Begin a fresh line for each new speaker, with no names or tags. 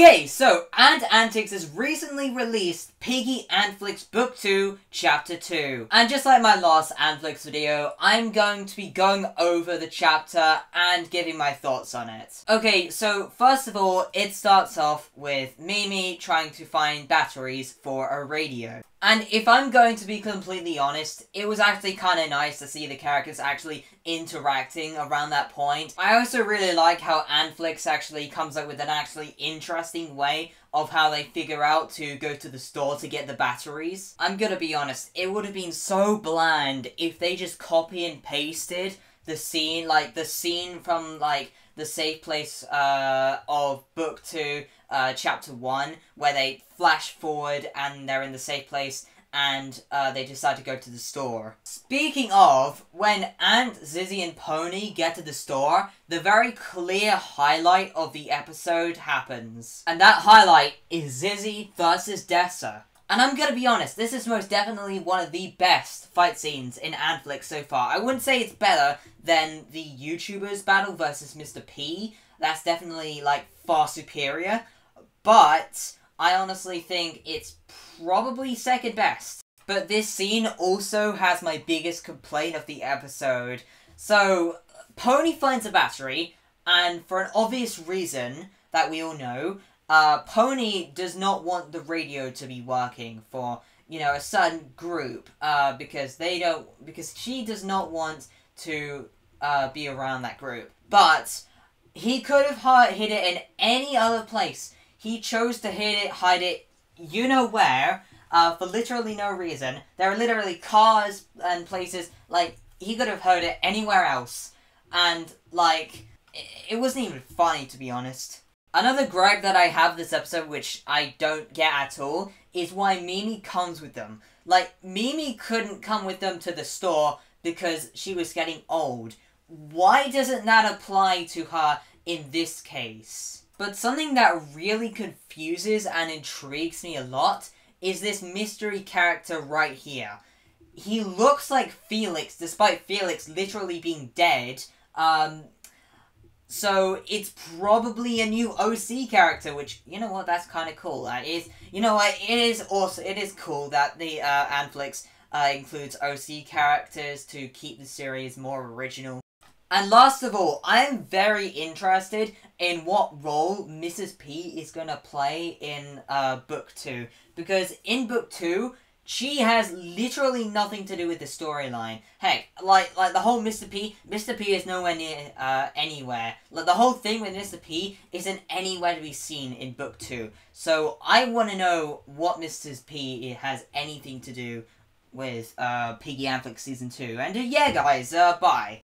Okay, so Ant Antics has recently released Piggy Antflix Book 2, Chapter 2. And just like my last Antflix video, I'm going to be going over the chapter and giving my thoughts on it. Okay, so first of all, it starts off with Mimi trying to find batteries for a radio. And if I'm going to be completely honest, it was actually kind of nice to see the characters actually interacting around that point. I also really like how Antflix actually comes up with an actually interesting way of how they figure out to go to the store to get the batteries. I'm gonna be honest, it would have been so bland if they just copy and pasted the scene, like the scene from like the safe place uh, of book two, uh, chapter one, where they flash forward and they're in the safe place and uh, they decide to go to the store. Speaking of, when Aunt Zizzy, and Pony get to the store, the very clear highlight of the episode happens. And that highlight is Zizzy versus Dessa. And I'm gonna be honest, this is most definitely one of the best fight scenes in Antflix so far. I wouldn't say it's better than the YouTubers battle versus Mr. P. That's definitely, like, far superior. But I honestly think it's probably second best. But this scene also has my biggest complaint of the episode. So, Pony finds a battery, and for an obvious reason that we all know, uh, Pony does not want the radio to be working for, you know, a certain group, uh, because they don't, because she does not want to, uh, be around that group. But, he could have hid it in any other place. He chose to hid it, hide it, you know where, uh, for literally no reason. There are literally cars and places, like, he could have heard it anywhere else. And, like, it wasn't even funny, to be honest. Another gripe that I have this episode, which I don't get at all, is why Mimi comes with them. Like, Mimi couldn't come with them to the store because she was getting old. Why doesn't that apply to her in this case? But something that really confuses and intrigues me a lot is this mystery character right here. He looks like Felix, despite Felix literally being dead. Um, so it's probably a new OC character, which you know what, that's kind of cool. That is, you know what, it is also it is cool that the uh, Antflix uh, includes OC characters to keep the series more original. And last of all, I am very interested in what role Mrs. P is gonna play in uh, book two because in book two she has literally nothing to do with the storyline. Heck, like like the whole Mr. P, Mr. P is nowhere near uh, anywhere. Like the whole thing with Mr. P isn't anywhere to be seen in book two. So I want to know what Mr. P has anything to do with uh, Piggy Antflix season two. And uh, yeah, guys, uh, bye.